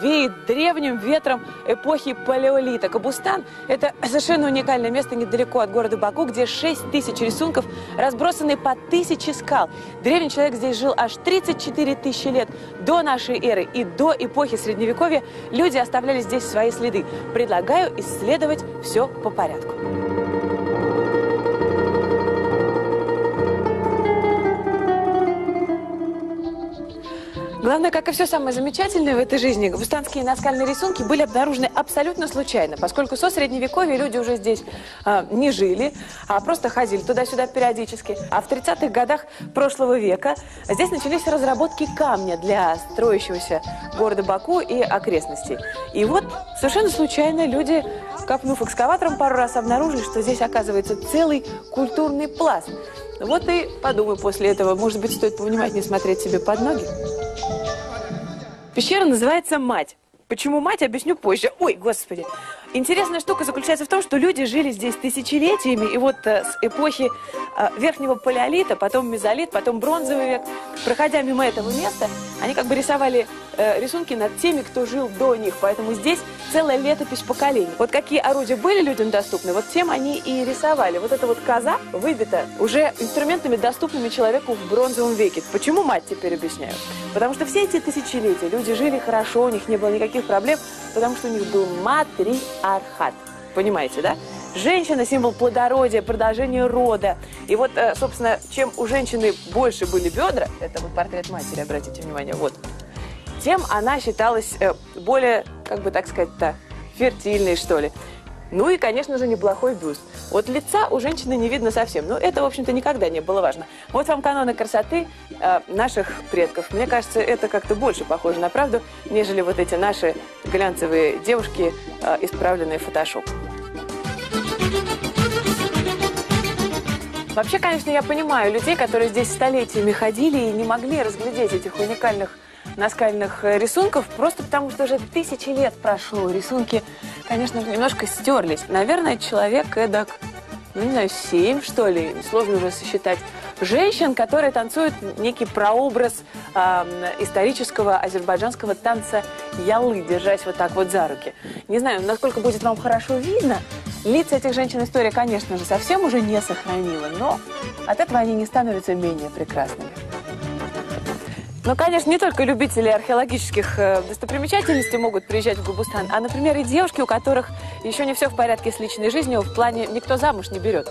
веет древним ветром эпохи палеолита. Кабустан – это совершенно уникальное место недалеко от города Баку, где 6 тысяч рисунков, разбросаны по тысяче скал. Древний человек здесь жил аж 34 тысячи лет до нашей эры и до эпохи Средневековья люди оставляли здесь свои следы. Предлагаю исследовать все по порядку. Главное, как и все самое замечательное в этой жизни, габустанские наскальные рисунки были обнаружены абсолютно случайно, поскольку со средневековья люди уже здесь э, не жили, а просто ходили туда-сюда периодически. А в 30-х годах прошлого века здесь начались разработки камня для строящегося города Баку и окрестностей. И вот совершенно случайно люди, копнув экскаватором пару раз, обнаружили, что здесь оказывается целый культурный пласт. Вот и подумай после этого, может быть, стоит повнимательнее смотреть себе под ноги. Пещера называется «Мать». Почему мать, объясню позже. Ой, господи. Интересная штука заключается в том, что люди жили здесь тысячелетиями, и вот э, с эпохи э, верхнего палеолита, потом мезолит, потом бронзовый век, проходя мимо этого места, они как бы рисовали э, рисунки над теми, кто жил до них, поэтому здесь целая летопись поколений. Вот какие орудия были людям доступны, вот тем они и рисовали. Вот эта вот коза выбита уже инструментами, доступными человеку в бронзовом веке. Почему мать теперь объясняю? Потому что все эти тысячелетия люди жили хорошо, у них не было никаких проблем, потому что у них был матриархат. Понимаете, да? Женщина – символ плодородия, продолжения рода. И вот, э, собственно, чем у женщины больше были бедра, это вот портрет матери, обратите внимание, вот, тем она считалась э, более, как бы так сказать-то, фертильной, что ли. Ну и, конечно же, неплохой бюст. Вот лица у женщины не видно совсем. Но это, в общем-то, никогда не было важно. Вот вам каноны красоты э, наших предков. Мне кажется, это как-то больше похоже на правду, нежели вот эти наши глянцевые девушки, э, исправленные фотошоп. Вообще, конечно, я понимаю людей, которые здесь столетиями ходили и не могли разглядеть этих уникальных наскальных э, рисунков, просто потому что уже тысячи лет прошло. Рисунки, конечно, немножко стерлись. Наверное, человек эдак, ну, не знаю, семь, что ли, сложно уже сосчитать. Женщин, которые танцуют некий прообраз э, исторического азербайджанского танца ялы, держась вот так вот за руки. Не знаю, насколько будет вам хорошо видно. Лица этих женщин история, конечно же, совсем уже не сохранила, но от этого они не становятся менее прекрасными. Ну, конечно, не только любители археологических э, достопримечательностей могут приезжать в Губустан, а, например, и девушки, у которых еще не все в порядке с личной жизнью, в плане никто замуж не берет.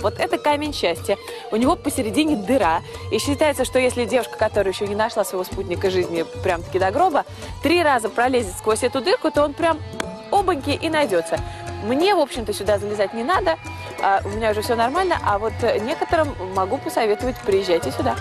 Вот это камень счастья. У него посередине дыра. И считается, что если девушка, которая еще не нашла своего спутника жизни прям-таки до гроба, три раза пролезет сквозь эту дырку, то он прям обоньки и найдется. Мне, в общем-то, сюда залезать не надо. А, у меня уже все нормально. А вот некоторым могу посоветовать, приезжайте сюда.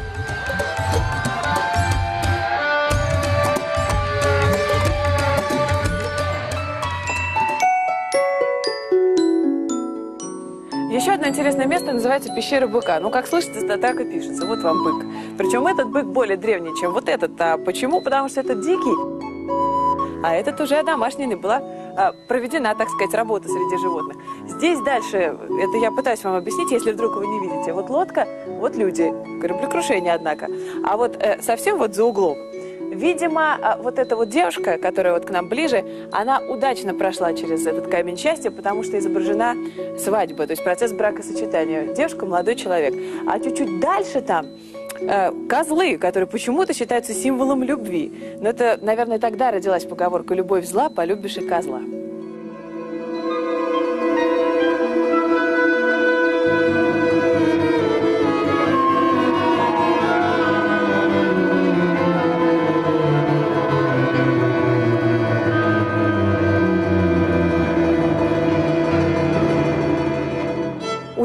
Еще одно интересное место называется пещера быка. Ну, как слышите, так и пишется. Вот вам бык. Причем этот бык более древний, чем вот этот. А почему? Потому что этот дикий, а этот уже домашний была а, проведена, так сказать, работа среди животных. Здесь дальше, это я пытаюсь вам объяснить, если вдруг вы не видите. Вот лодка, вот люди. Кораблекрушение, однако. А вот э, совсем вот за углом Видимо, а, вот эта вот девушка, которая вот к нам ближе, она удачно прошла через этот камень счастья, потому что изображена свадьба, то есть процесс бракосочетания. Девушка – молодой человек. А чуть-чуть дальше там э, козлы, которые почему-то считаются символом любви. Но это, наверное, тогда родилась поговорка «любовь зла, полюбишь и козла».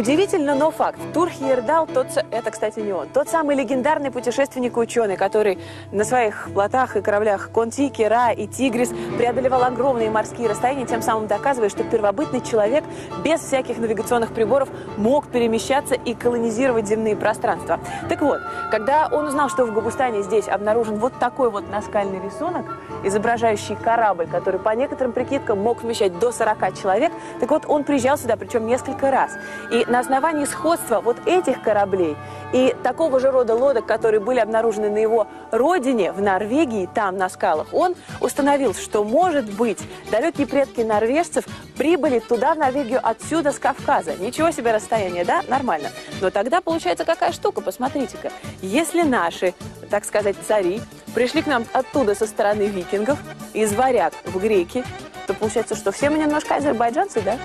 Удивительно, но факт. Турхиердал, тот, это, кстати, не он, тот самый легендарный путешественник и ученый, который на своих плотах и кораблях Конти, Кира и Тигрис преодолевал огромные морские расстояния, тем самым доказывая, что первобытный человек без всяких навигационных приборов мог перемещаться и колонизировать земные пространства. Так вот, когда он узнал, что в Габустане здесь обнаружен вот такой вот наскальный рисунок, изображающий корабль, который по некоторым прикидкам мог вмещать до 40 человек, так вот он приезжал сюда, причем несколько раз. И на основании сходства вот этих кораблей и такого же рода лодок, которые были обнаружены на его родине, в Норвегии, там, на скалах, он установил, что, может быть, далекие предки норвежцев прибыли туда, в Норвегию, отсюда, с Кавказа. Ничего себе расстояние, да? Нормально. Но тогда получается какая штука, посмотрите-ка. Если наши, так сказать, цари пришли к нам оттуда со стороны викингов, из варяг в греки, то получается, что все мы немножко азербайджанцы, да?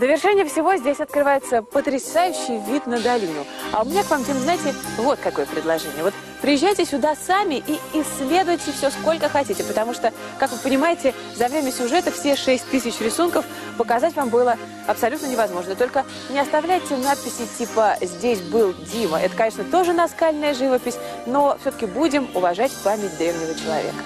Довершение всего здесь открывается потрясающий вид на долину. А у меня к вам, Тим, знаете, вот какое предложение. Вот приезжайте сюда сами и исследуйте все сколько хотите, потому что, как вы понимаете, за время сюжета все 6 тысяч рисунков показать вам было абсолютно невозможно. Только не оставляйте надписи типа «Здесь был Дима». Это, конечно, тоже наскальная живопись, но все-таки будем уважать память древнего человека.